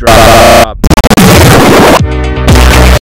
drop.